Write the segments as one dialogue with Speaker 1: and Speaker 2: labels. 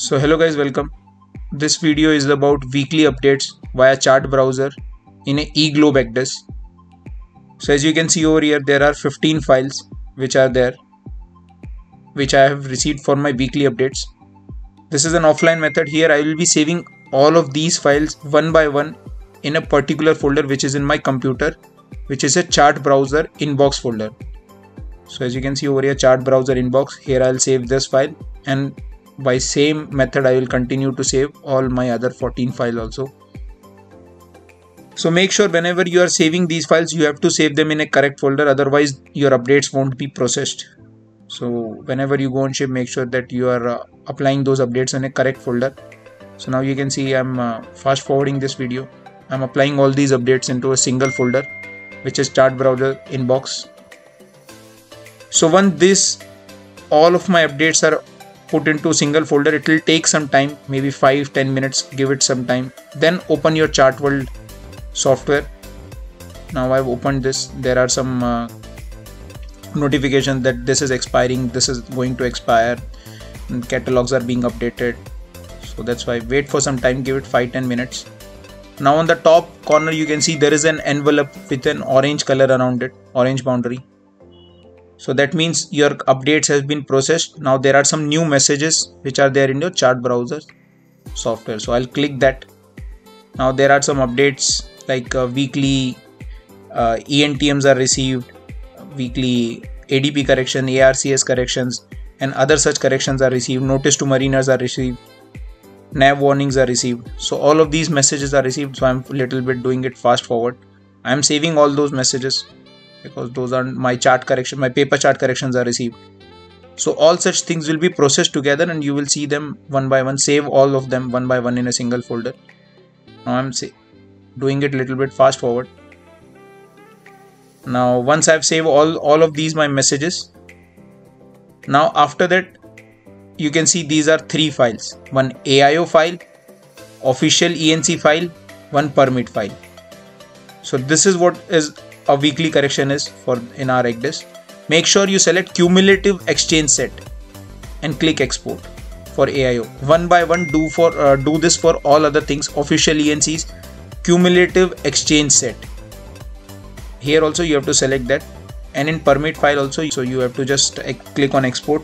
Speaker 1: So hello guys welcome. This video is about weekly updates via chart browser in a eGlobe ECDIS. So as you can see over here there are 15 files which are there which I have received for my weekly updates. This is an offline method here I will be saving all of these files one by one in a particular folder which is in my computer which is a chart browser inbox folder. So as you can see over here chart browser inbox here I'll save this file and by same method I will continue to save all my other 14 files also. So make sure whenever you are saving these files you have to save them in a correct folder otherwise your updates won't be processed. So whenever you go on ship make sure that you are uh, applying those updates in a correct folder. So now you can see I'm uh, fast forwarding this video. I'm applying all these updates into a single folder which is chart browser inbox. So once this all of my updates are put into single folder it will take some time maybe 5 10 minutes give it some time. Then open your chart world software. Now i've opened this. There are some uh, notifications that this is expiring this is going to expire catalogs are being updated. So that's why wait for some time give it 5 10 minutes. Now on the top corner you can see there is an envelope with an orange color around it orange boundary so that means your updates has been processed. Now there are some new messages which are there in your chart browser software. So i'll click that. Now there are some updates like uh, weekly uh, entms are received weekly adp correction arcs corrections and other such corrections are received notice to mariners are received nav warnings are received. So all of these messages are received so i'm a little bit doing it fast forward. I'm saving all those messages because those are my chart correction my paper chart corrections are received. So all such things will be processed together and you will see them one by one save all of them one by one in a single folder. Now i'm doing it a little bit fast forward. Now once i've saved all all of these my messages now after that you can see these are three files. One aio file official enc file one permit file. So this is what is a weekly correction is for in our ECDIS. Make sure you select cumulative exchange set and click export for AIO. One by one do for uh, do this for all other things official ENCs cumulative exchange set. Here also you have to select that and in permit file also so you have to just uh, click on export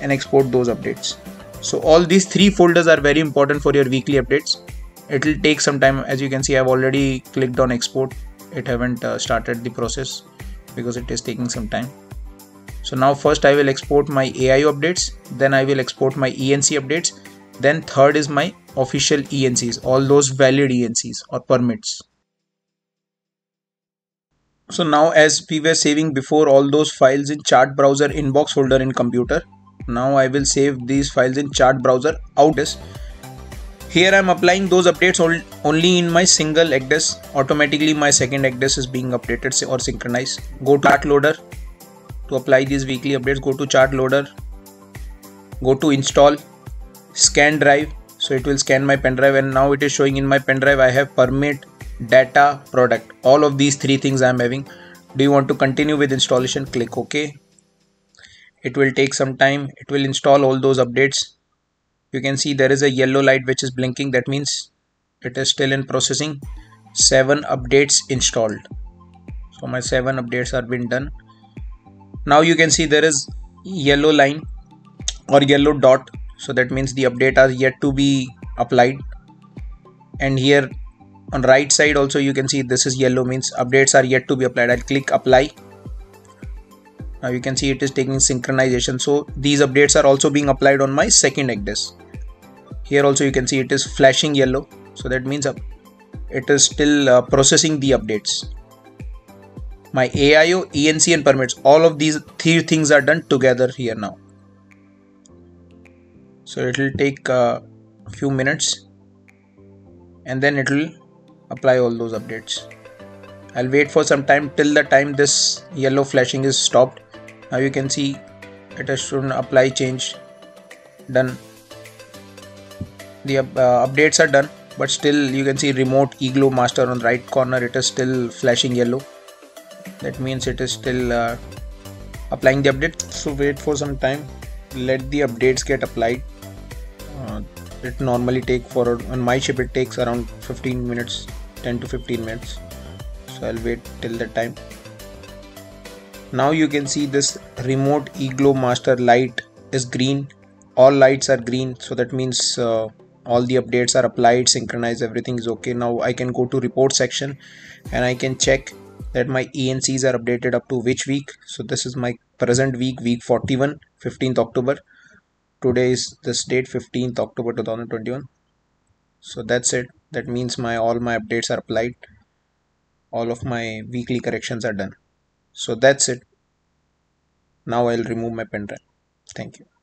Speaker 1: and export those updates. So all these three folders are very important for your weekly updates. It will take some time as you can see I've already clicked on export it haven't uh, started the process because it is taking some time. So now first I will export my ai updates then I will export my ENC updates then third is my official ENCs all those valid ENCs or permits. So now as we were saving before all those files in chart browser inbox folder in computer now I will save these files in chart browser outis here I'm applying those updates only in my single ECDIS. Automatically my second ECDIS is being updated or synchronized. Go to chart loader to apply these weekly updates. Go to chart loader. Go to install. Scan drive. So it will scan my pen drive and now it is showing in my pen drive I have permit, data, product. All of these three things I'm having. Do you want to continue with installation? Click OK. It will take some time. It will install all those updates you can see there is a yellow light which is blinking. That means it is still in processing. Seven updates installed. So my seven updates are been done. Now you can see there is yellow line or yellow dot. So that means the update are yet to be applied. And here on right side also you can see this is yellow means updates are yet to be applied. I'll click apply. Now you can see it is taking synchronization. So these updates are also being applied on my second ECDIS here also you can see it is flashing yellow. So that means it is still uh, processing the updates. My AIO, ENC and permits all of these three things are done together here now. So it will take uh, a few minutes and then it will apply all those updates. I'll wait for some time till the time this yellow flashing is stopped. Now you can see it has shown apply change done the uh, updates are done but still you can see remote eGlobe master on the right corner it is still flashing yellow. That means it is still uh, applying the update. So wait for some time let the updates get applied. Uh, it normally take for on my chip it takes around 15 minutes 10 to 15 minutes. So I'll wait till that time. Now you can see this remote eGlobe master light is green. All lights are green so that means uh, all the updates are applied synchronized everything is okay. Now I can go to report section and I can check that my ENCs are updated up to which week. So this is my present week week 41 15th October. Today is this date 15th October 2021 so that's it. That means my all my updates are applied. All of my weekly corrections are done. So that's it. Now I'll remove my pen drive. Thank you